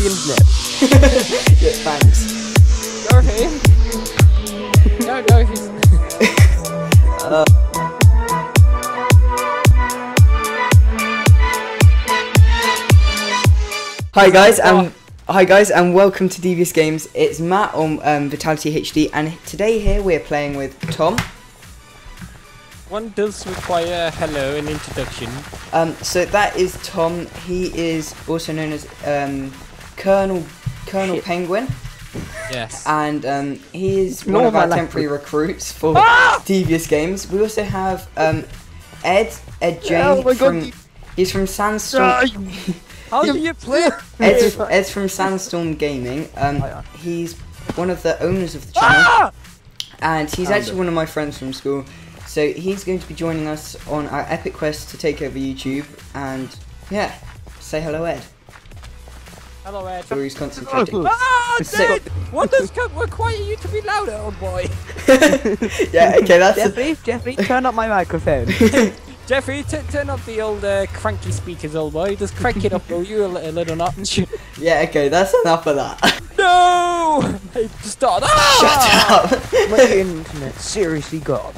the internet. Yeah, thanks. Dorothy. no, Dorothy. Hi guys, and hi guys, and welcome to Devious Gamez. It's Matt on um, Vitality HD, and today here we're playing with Tom. One does require a hello and introduction. Um, so that is Tom. He is also known as um, Kernel Kernel Penguin, Yes. and um, he is one Ignore of our my temporary recruits for Ah! Devious Gamez. We also have um, Ed Ed Jane Oh my God, He's from Sandstorm. How do you play? Ed's, Ed's from Sandstorm Gaming. Um, Oh, yeah. he's one of the owners of the channel. Ah! and he's actually one of my friends from school. So he's going to be joining us on our epic quest to take over YouTube. And yeah, say hello, Ed. Hello, Ed. Or he's concentrating. Ah, So- What does co- require you to be louder, old boy? yeah, okay, that's a, Jeffrey, Jeffrey, turn up my microphone. Jeffrey, t- turn up the old uh, cranky speakers, old boy. Just crank it up, will you, a, li- a little notch? yeah. Okay, that's enough of that. no! Hey, stop! Ah! Shut up. my internet seriously gone.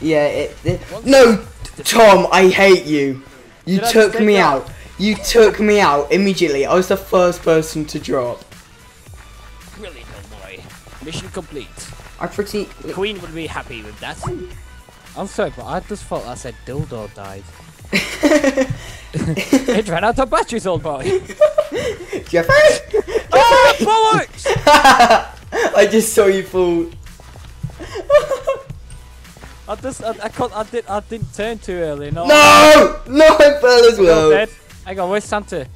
yeah. It, it- no, Tom, I hate you. You Did took mistake me that? Out. You took me out immediately. I was the first person to drop. Brilliant, old boy. Mission complete. I pretty. The Queen would be happy with that. I'm sorry, but I just thought I said dildo died. it ran out of batteries, old boy. Jeffrey. oh, bollocks! I just saw you fall. I just, I, I, can't, I, did, I didn't turn too early. No! No! No, I fell as You're well. Dead. Hang on, where's Santa?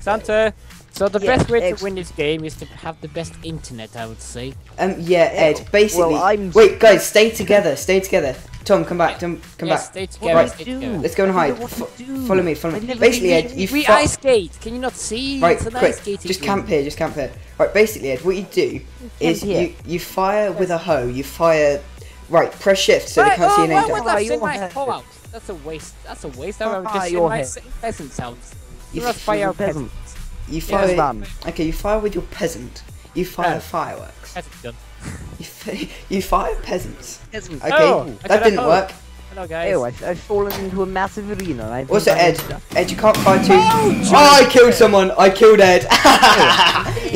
Santa! So the Yeah, best way to win this game is to have the best internet, I would say. Um, yeah, Ed, basically. Well, I'm- Wait, guys, stay together, stay together. Tom, come back, Tom, come yes, back. stay together, do I stay do? together. Let's go and hide. don't know what Fo- to do. follow me, follow me. Basically, Ed, you we ice skate! Can you not see? Right, it's an quick, ice just camp here, just camp here. Right, basically, Ed, what you do is you, you fire with a hoe, you fire. Right, press shift so they can't see oh, your name why tag. would I your sing my head. hoe out? That's a waste. That's a waste. I would just your my head. se- peasant's house. You You're a f- fire peasant. peasant. You Yes, fire. man. okay, you fire with your peasant. You fire Yeah. fireworks. Peasant gun. You, f- you fire peasants. Peasant. Okay, Oh, that didn't hoe. work. Hello, guys. Ew, I, I've fallen into a massive arena. I think Also, Ed, need- Ed, you can't fire two. Oh, Oh, I killed someone. I killed Ed.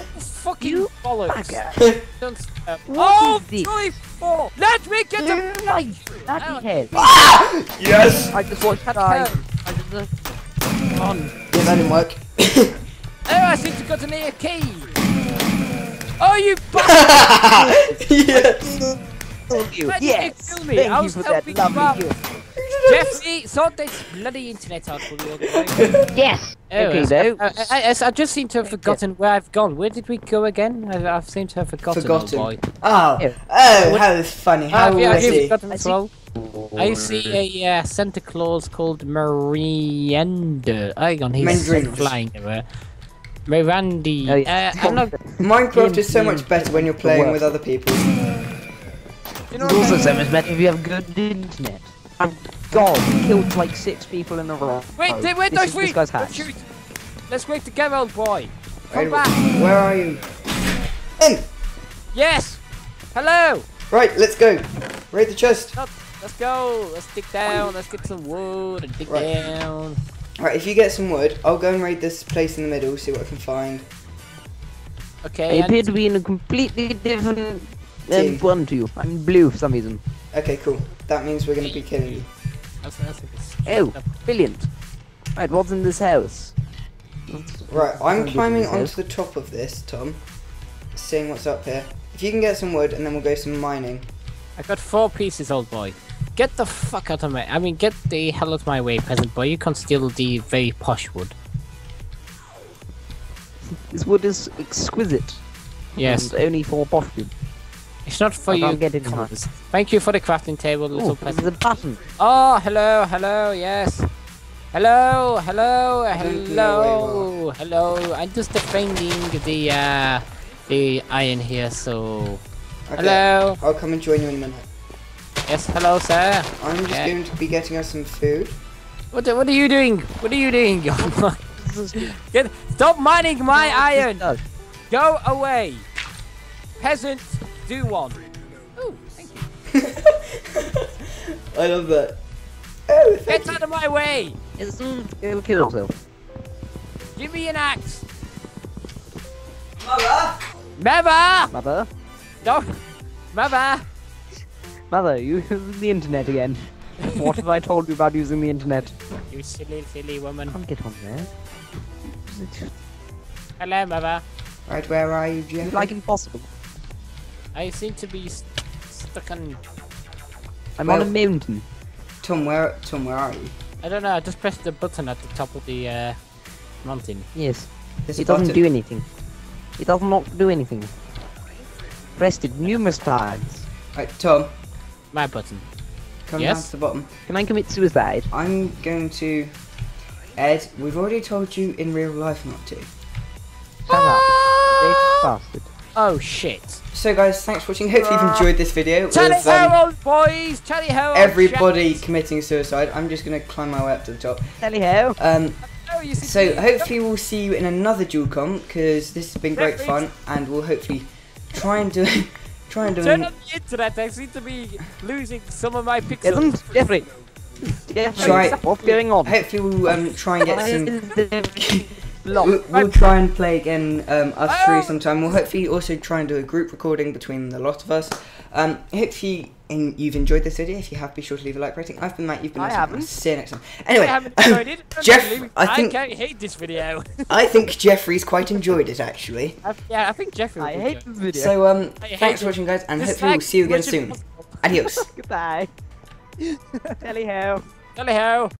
Fucking You bollocks. Don't stop. What Oh, is this? Joy. Let me get Dude, the my bloody head. yes. I just watched Cut die. down. I just, uh, Come on. Yeah, that didn't work. Oh, I seem to got an ear key. Oh, you bastard! yes. Thank you. Why did you Yes. Thank I you was for that lovely out. gift. Jeffrey, sort this bloody internet out for me. Yes. Oh, Okay, I, though. I, I, I just seem to have forgotten where I've gone. Where did we go again? I, I seem to have forgotten. Forgotten. old boy. Oh, Yeah. oh, What- how funny. Ah, How have you, have you witty. forgotten I see- well? I see a uh, Santa Claus called Miranda. Hang on, he's Mandrinas. flying everywhere. Mirandi. Oh, yeah. uh, not. Minecraft is so much better when you're playing with other people. You know It's also what so much better if you have good internet. I'm God, killed like six people in a row. Wait, wait, wait, this, those is- three! this guy's Don't shoot! Let's work together, old boy! Come Wait, back! where are you? In. Yes! Hello! Right, let's go. Raid the chest. Up, let's go! Let's dig down, let's get some wood and dig Right. down. Right, if you get some wood, I'll go and raid this place in the middle, see what I can find. Okay, I and- appear to be in a completely different Team. um, one to you. I'm blue for some reason. Okay, cool. That means we're gonna be killing you. Oh, brilliant. Right, what's in this house? Right, I'm climbing onto the top of this, Tom. Seeing what's up here. If you can get some wood, and then we'll go some mining. I got four pieces, old boy. Get the fuck out of my. I mean, get the hell out of my way, peasant boy. You can't steal the very posh wood. This wood is exquisite. Yes, And only for posh people. It's not for I you. get it in. Thank you for the crafting table, little Oh, peasant. there's a button. Oh, hello, hello, yes. Hello, hello, I don't know hello, hello. I'm just defending the uh, the iron here, so. Okay, Hello. I'll come and join you in a minute. Yes, hello, sir. I'm just Yeah. going to be getting us some food. What, what are you doing? What are you doing? Get, stop mining my iron! Go away! Peasant, do one. Ooh, thank you. I love that. Oh, thank Get out of my way! Isn't he'll kill himself. Give me an axe! Mother! Mother! Mother, No! Mother! mother, you using the internet again. what have I told you about using the internet? You silly, silly woman. Can't get on there. Hello, Mother. Right, where are you, Jeff? like impossible. I seem to be st stuck on. I'm on a mountain. Tom, where, Tom, where are you? I don't know, I just pressed the button at the top of the uh, mountain. Yes. There's It doesn't button. do anything. It does not do anything. Pressed it numerous times. Right, Tom, My button. come Yes? down to the bottom. Can I commit suicide? I'm going to. Ed, we've already told you in real life not to. Shut up. Big bastard. Oh shit. So, guys, thanks for watching. Hopefully, you've enjoyed this video. It Tally was, um, ho, old boys! Tally ho, old everybody chaps. committing suicide. I'm just going to climb my way up to the top. Tally ho. Um, Oh, you so, hopefully, we'll see you in another dual com because this has been great fun, and we'll hopefully try and do try and do. Turn on the internet, I seem to be losing some of my pixels. Isn't Jeffrey? Jeffrey, Try- what's going on? Hopefully, we'll um, try and get some. is block? We'll, we'll try and play again, um, us Oh! three sometime. We'll hopefully also try and do a group recording between the lot of us. Um, hopefully in, you've enjoyed this video. If you have, be sure to leave a like rating. I've been Matt, you've been I Matt. haven't. See you next time. I Anyway, haven't enjoyed it. I'm Jeff. I think- can't hate this video. I think Jeffrey's quite enjoyed it actually. I- yeah, I think Jeffrey. I hate enjoy this video. So um, I hate thanks for watching, guys, and it. hopefully we'll see you again Much soon. Adios. Goodbye. Tally ho. Tally ho.